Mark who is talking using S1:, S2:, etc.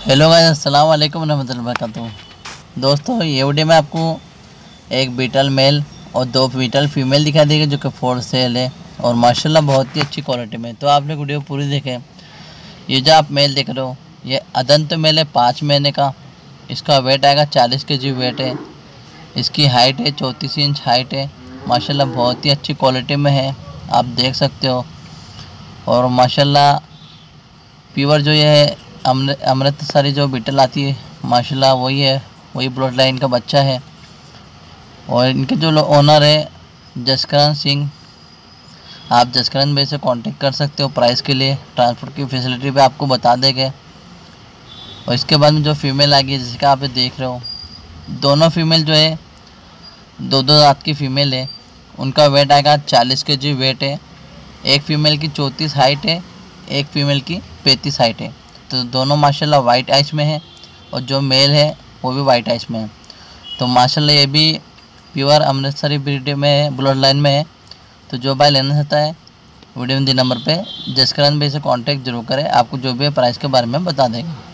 S1: Hello guys अस्सलाम वालेकुम रहमतुल्लाहि वबरकातुहू दोस्तों, ये वीडियो में आपको एक बीटल मेल और दो बीटल फीमेल दिखा देगी जो कि फोर सेल है और माशाल्लाह बहुत ही अच्छी क्वालिटी में तो आप लोग वीडियो पूरी देखें। ये जो आप मेल देख रहे हो, ये अदंत मेल है, पाँच महीने का। इसका वेट आएगा चालीस के जी वेट है। इसकी हाइट है, चौंतीस इंच हाइट है। माशाल्लाह बहुत ही अच्छी क्वालिटी में है। आप देख सकते हो। और माशाल्लाह प्योर जो ये है अमृतसरी जो बिटल आती है, माशाल्लाह वही है, वही ब्लड लाइन का बच्चा है। और इनके जो ओनर है, जसकरण सिंह। आप जसकरण भाई से कांटेक्ट कर सकते हो प्राइस के लिए ट्रांसपोर्ट की फैसिलिटी भी आपको बता देंगे। और इसके बाद में जो फीमेल आएगी जिसका आप देख रहे हो, दोनों फीमेल जो है दो दो रात की फ़ीमेल है। उनका वेट आएगा चालीस के जी वेट है। एक फ़ीमेल की चौंतीस हाइट है, एक फ़ीमेल की पैंतीस हाइट है। तो दोनों माशाल्लाह वाइट आइस में है और जो मेल है, वो भी वाइट आइस में है। तो माशाल्लाह ये भी प्योर अमृतसरी ब्रीड में है ब्लड लाइन में है। तो जो भाई लेना चाहता है वीडियो में दी नंबर पे जसकरण भाई से कांटेक्ट ज़रूर करें। आपको जो भी प्राइस के बारे में बता देंगे।